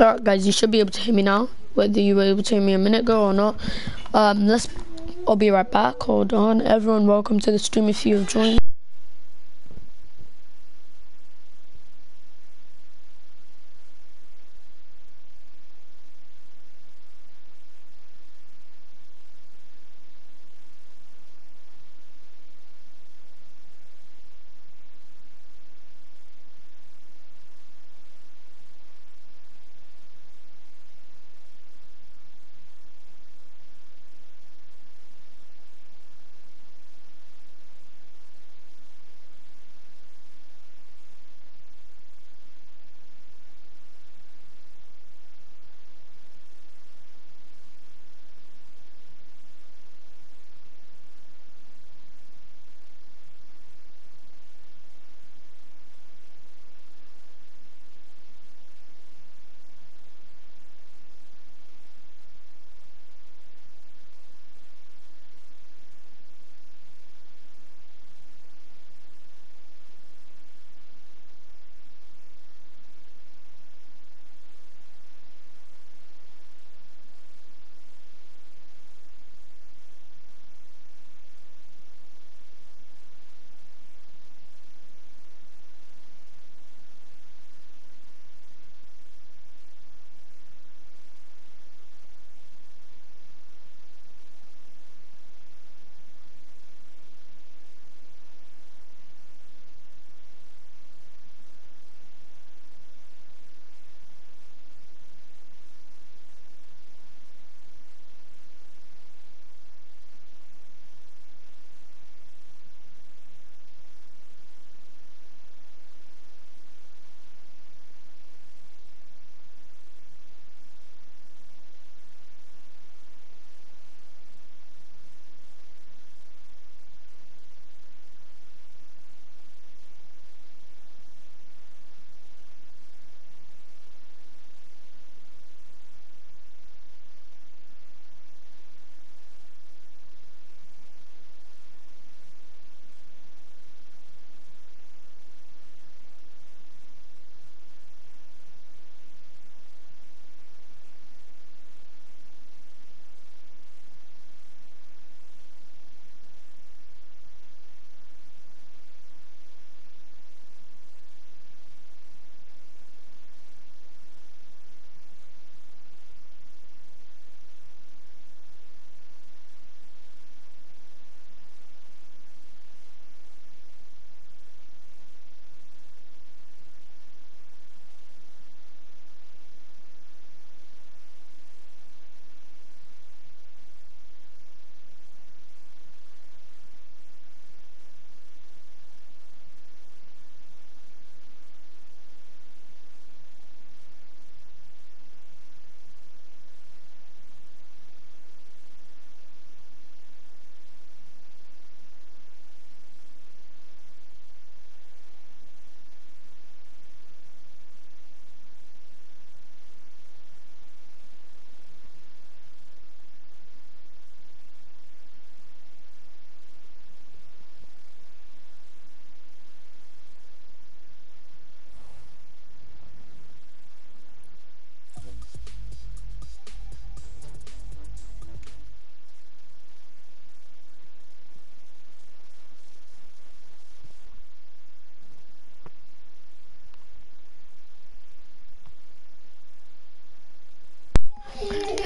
Alright guys, you should be able to hear me now, whether you were able to hear me a minute ago or not. Um, let's, I'll be right back, hold on. Everyone welcome to the stream if you have joined.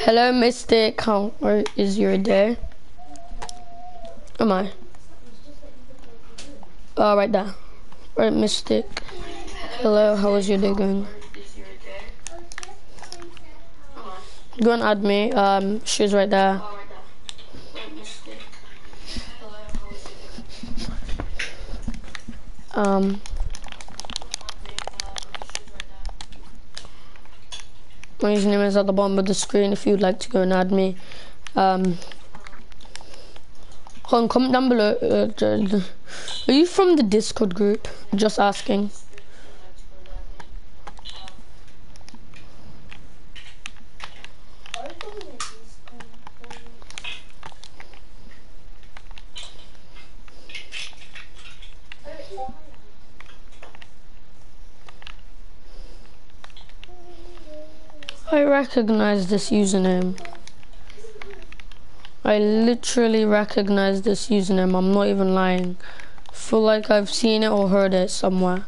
Hello, Mystic. How is your day? Am I? Oh, right there. Right, Mystic. Hello, how is your day going? Go and add me. Um, she's right there. Um. My username is at the bottom of the screen if you'd like to go and add me. Um, comment down below. Uh, are you from the Discord group? Just asking. I recognize this username. I literally recognize this username. I'm not even lying. Feel like I've seen it or heard it somewhere.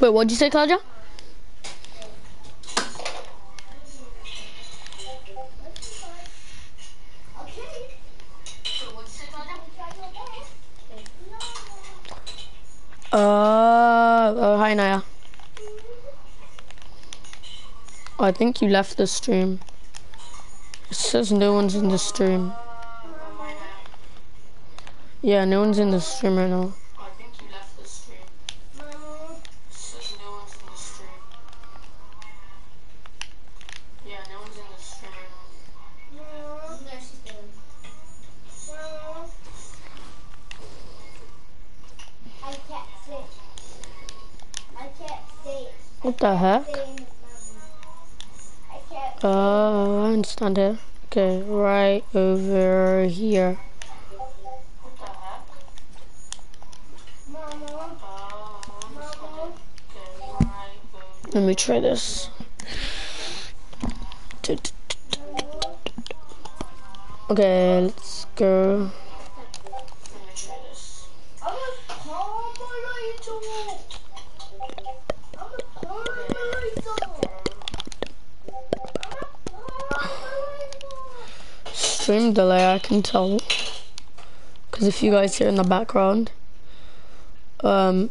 Wait, what'd you say, Claudia? Uh, oh, hi Naya. I think you left the stream. It says no one's in the stream. Yeah, no one's in the stream right now. What the heck? Oh, I understand it. Okay, right over here. Let me try this. Okay, let's go. Stream delay, I can tell. Because if you guys hear in the background, um,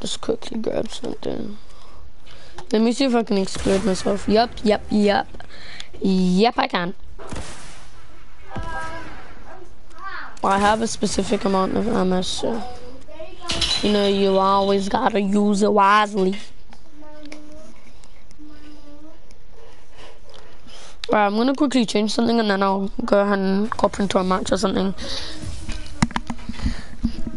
just quickly grab something. Let me see if I can explode myself. Yep, yep, yep. Yep, I can. I have a specific amount of ammo, so you know you always gotta use it wisely. Right, I'm gonna quickly change something and then I'll go ahead and cop into a match or something.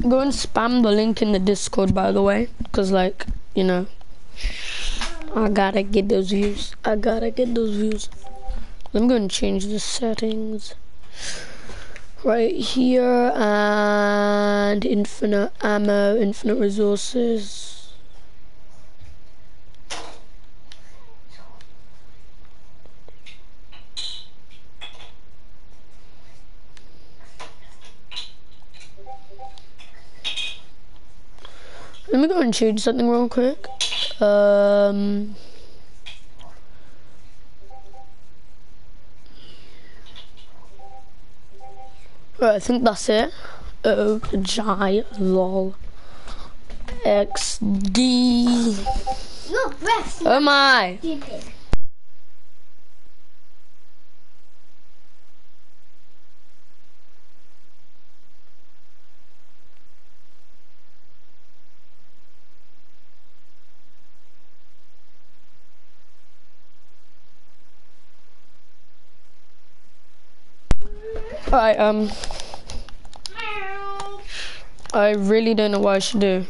Go and spam the link in the Discord, by the way, because like, you know, I gotta get those views. I gotta get those views. I'm gonna change the settings. Right here, and infinite ammo, infinite resources. Let me go and change something real quick. Um, right, I think that's it. Oh, Jai lol. XD. Look, rest. Oh my. Alright, um, I really don't know what I should do.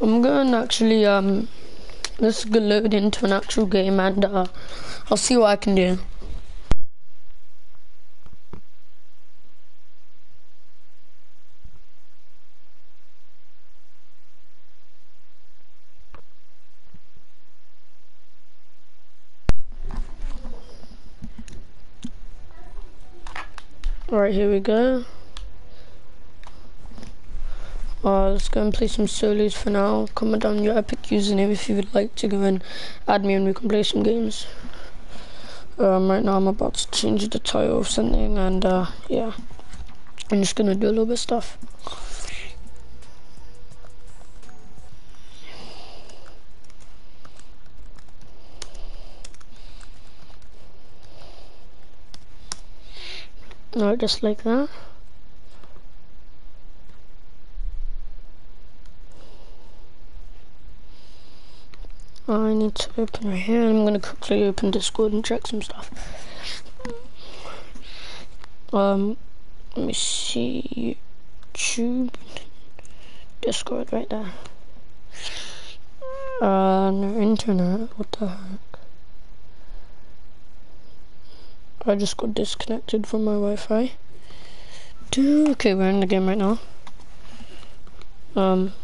I'm going to actually, um, let's get loaded into an actual game and uh, I'll see what I can do. Alright, here we go. Uh, let's go and play some solos for now. Comment down your epic username if you would like to go and add me and we can play some games. Um, right now I'm about to change the title of something and uh, yeah. I'm just gonna do a little bit of stuff. No, just like that. I need to open right here. I'm gonna quickly open Discord and check some stuff. Um, let me see YouTube, Discord right there. Uh, no internet. What the heck? I just got disconnected from my Wi-Fi. Okay, we're in the game right now. Um.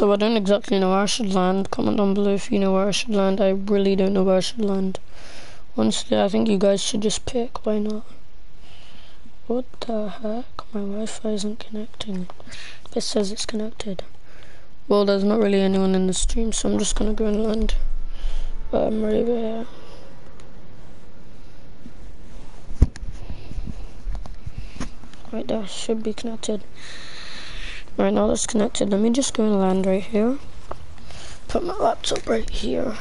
So I don't exactly know where I should land. Comment down below if you know where I should land. I really don't know where I should land. Honestly, I think you guys should just pick. Why not? What the heck? My Wi-Fi isn't connecting. It says it's connected. Well, there's not really anyone in the stream, so I'm just gonna go and land. Um, right there. Right there, should be connected. Right now that's connected. Let me just go and land right here. Put my laptop right here.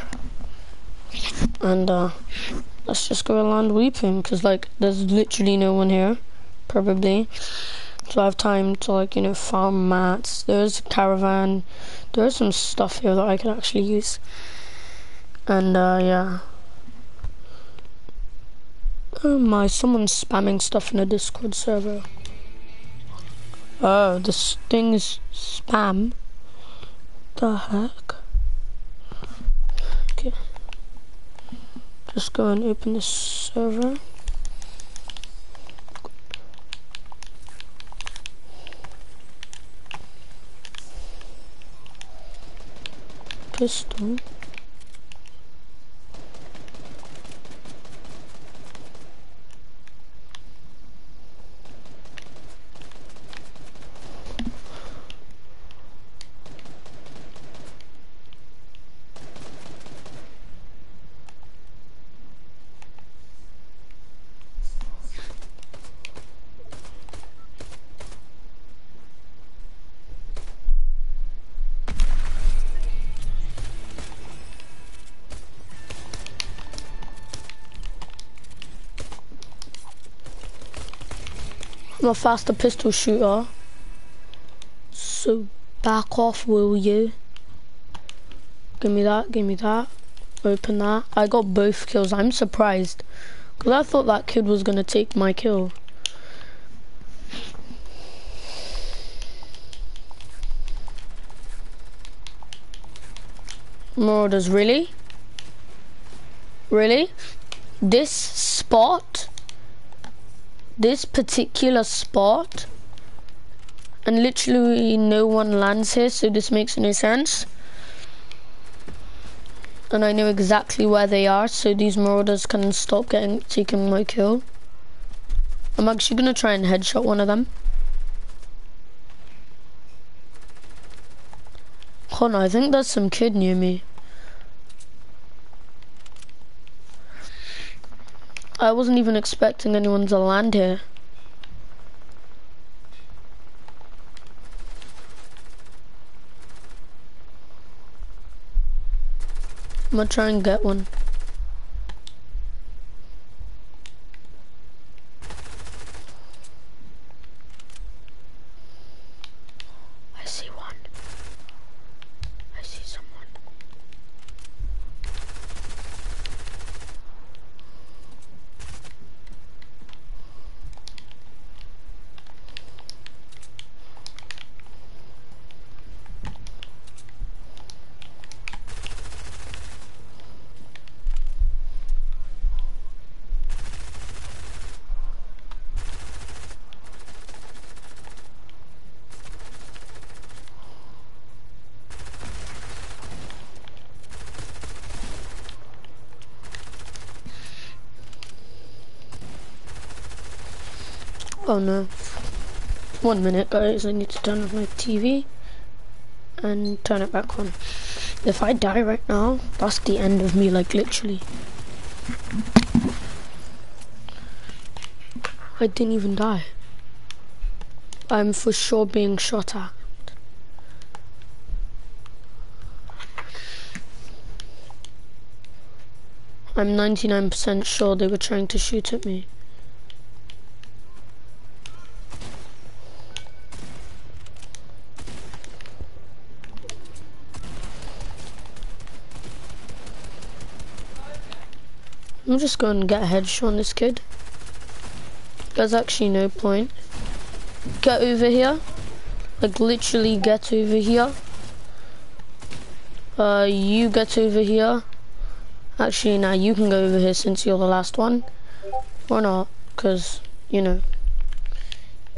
And uh, let's just go and land weeping because like there's literally no one here, probably. So I have time to like, you know, farm mats. There's a caravan. There's some stuff here that I can actually use. And uh, yeah. Oh my, someone's spamming stuff in a Discord server. Oh, this thing is spam. The heck? Okay. Just go and open the server. Pistol. I'm a faster pistol shooter. So back off, will you? Give me that, give me that. Open that. I got both kills. I'm surprised. Because I thought that kid was going to take my kill. Marauders, really? Really? This spot this particular spot and literally no one lands here so this makes no sense. And I know exactly where they are so these marauders can stop getting taking my kill. I'm actually gonna try and headshot one of them. Hold on I think there's some kid near me I wasn't even expecting anyone to land here. I'm gonna try and get one. Oh uh, no. One minute guys, I need to turn off my TV and turn it back on. If I die right now, that's the end of me, like literally. I didn't even die. I'm for sure being shot at. I'm 99% sure they were trying to shoot at me. I'm just going to get a headshot on this kid. There's actually no point. Get over here. Like literally get over here. Uh, you get over here. Actually, now you can go over here since you're the last one. Or not, because, you know,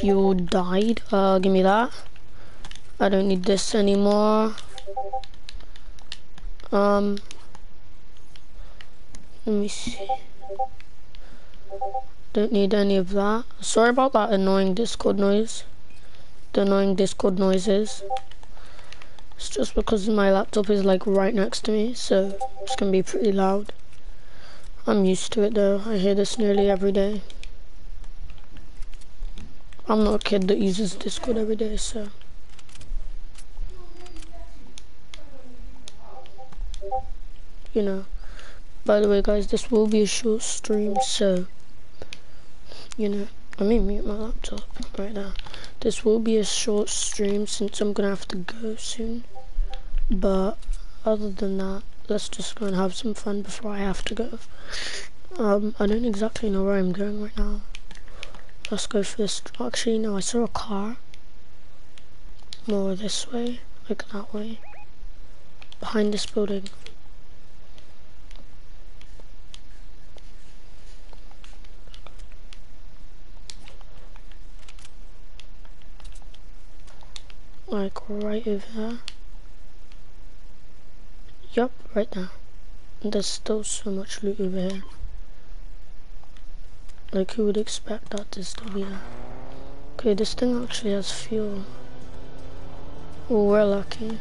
you died. Uh, give me that. I don't need this anymore. Um, let me see. Don't need any of that. Sorry about that annoying Discord noise. The annoying Discord noises. It's just because my laptop is like right next to me, so it's gonna be pretty loud. I'm used to it though. I hear this nearly every day. I'm not a kid that uses Discord every day, so. You know. By the way, guys, this will be a short stream, so, you know, let me mute my laptop right now. This will be a short stream since I'm gonna have to go soon. But other than that, let's just go and have some fun before I have to go. Um, I don't exactly know where I'm going right now. Let's go for this. Actually, no, I saw a car. More this way, like that way. Behind this building. Like right over there. Yup, right now. There's still so much loot over here. Like who would expect that to still be there? Okay, this thing actually has fuel. Oh, we're lucky.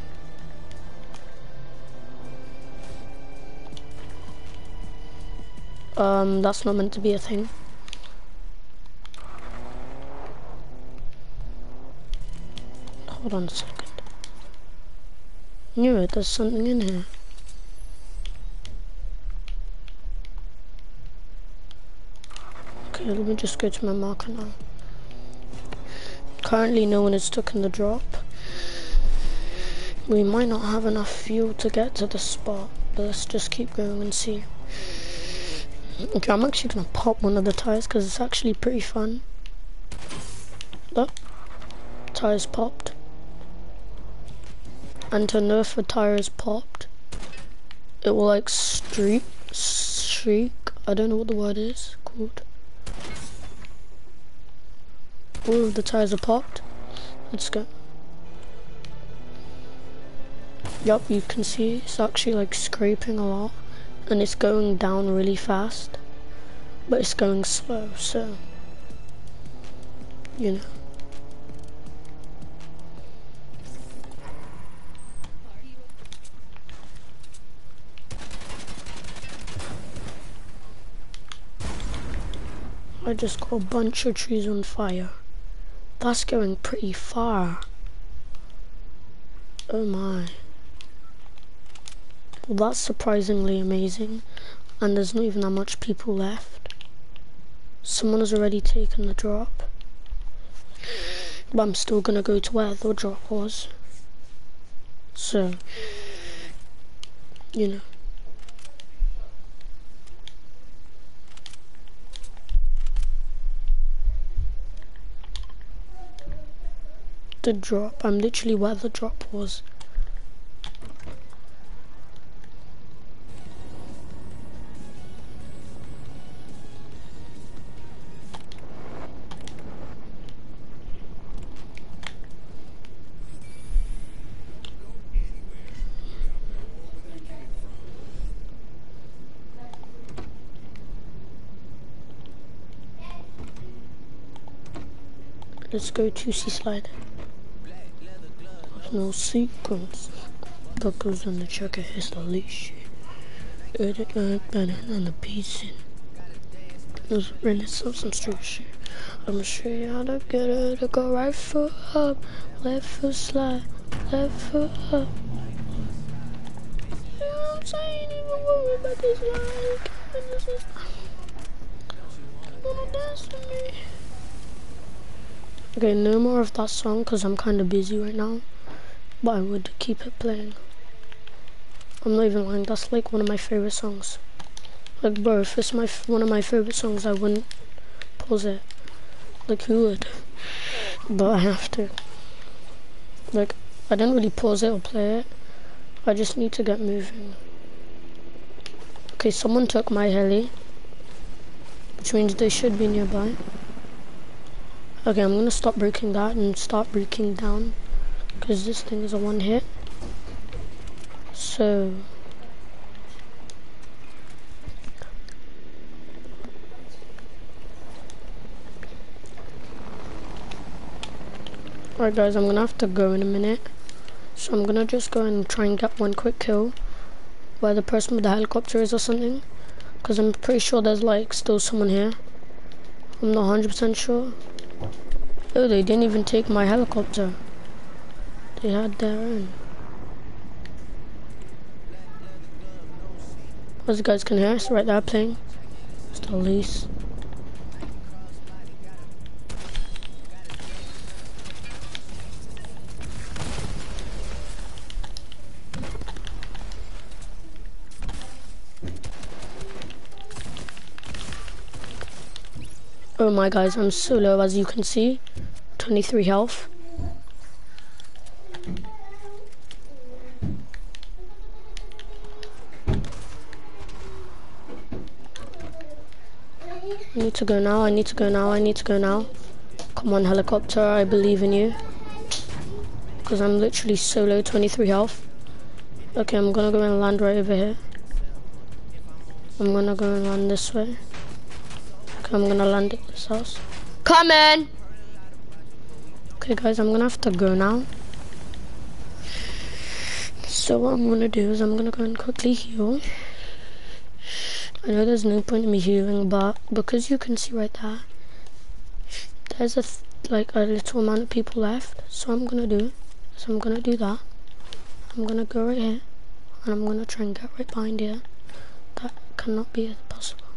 Um, that's not meant to be a thing. Hold on a second. There's something in here. Okay, let me just go to my marker now. Currently no one is stuck in the drop. We might not have enough fuel to get to the spot, but let's just keep going and see. Okay, I'm actually gonna pop one of the tires because it's actually pretty fun. Look, tires popped and to know if a tire is popped, it will like streak, shriek, I don't know what the word is called. All of the tires are popped. Let's go. Yup, you can see it's actually like scraping a lot and it's going down really fast, but it's going slow, so, you know. I just got a bunch of trees on fire. That's going pretty far. Oh my. Well, that's surprisingly amazing. And there's not even that much people left. Someone has already taken the drop. But I'm still gonna go to where the drop was. So, you know. the drop. I'm literally where the drop was. let's go to C slide no sequence. Buckles on the checker, leash. Edit better on the piecing. There's street shit. I'ma show you how to get her to go right foot up, left foot slide, left foot up. I'm like? Okay, no more of that song because I'm kind of busy right now. But I would keep it playing. I'm not even lying. That's like one of my favorite songs. Like, bro, if it's my one of my favorite songs, I wouldn't pause it. Like, who would? But I have to. Like, I didn't really pause it or play it. I just need to get moving. Okay, someone took my heli. Which means they should be nearby. Okay, I'm gonna stop breaking that and start breaking down. Because this thing is a one hit. So... Alright guys, I'm gonna have to go in a minute. So I'm gonna just go and try and get one quick kill. Where the person with the helicopter is or something. Because I'm pretty sure there's like still someone here. I'm not 100% sure. Oh, they didn't even take my helicopter. They had their own. As you guys can hear, it's right there playing. It's the lease. Oh my guys, I'm so low as you can see. 23 health. To go now, I need to go now, I need to go now. Come on helicopter, I believe in you. Because I'm literally so low, 23 health. Okay, I'm gonna go and land right over here. I'm gonna go and land this way. Okay, I'm gonna land at this house. Come in! Okay guys, I'm gonna have to go now. So what I'm gonna do is I'm gonna go and quickly heal. I know there's no point in me hearing, but because you can see right there, there's a like a little amount of people left. So I'm gonna do, so I'm gonna do that. I'm gonna go right here, and I'm gonna try and get right behind here. That cannot be possible.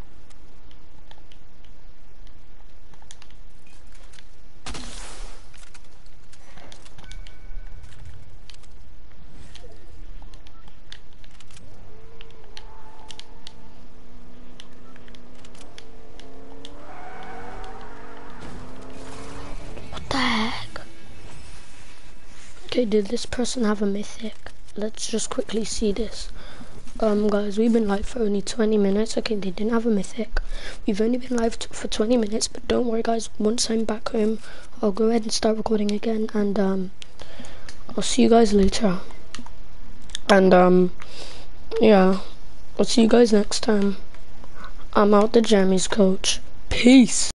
Did this person have a mythic? Let's just quickly see this. Um, guys, we've been live for only 20 minutes. Okay, they didn't have a mythic. We've only been live for 20 minutes, but don't worry, guys. Once I'm back home, I'll go ahead and start recording again, and um, I'll see you guys later. And um, yeah, I'll see you guys next time. I'm out the jammies coach. Peace.